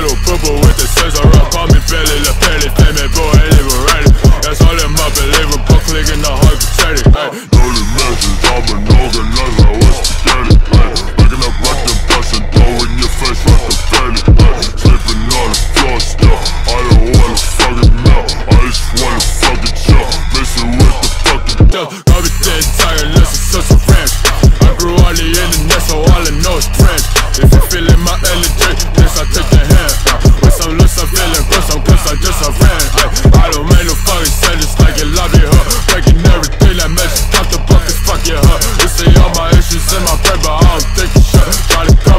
little purple with the scissor up, call me Belly La Pelly, play me boy, I live already. That's all in my believer, but clicking the heart, hard paternity. Ay, no dimensions, I'm an organizer, what's the daddy? Ay, Picking up like the bus and throwing your face like the fanny. Ay, sleeping on the floor still, I don't wanna fucking melt, I just wanna fucking chill. Missing with the fucking death, I be dead tired, listen. I'll take shots. Try to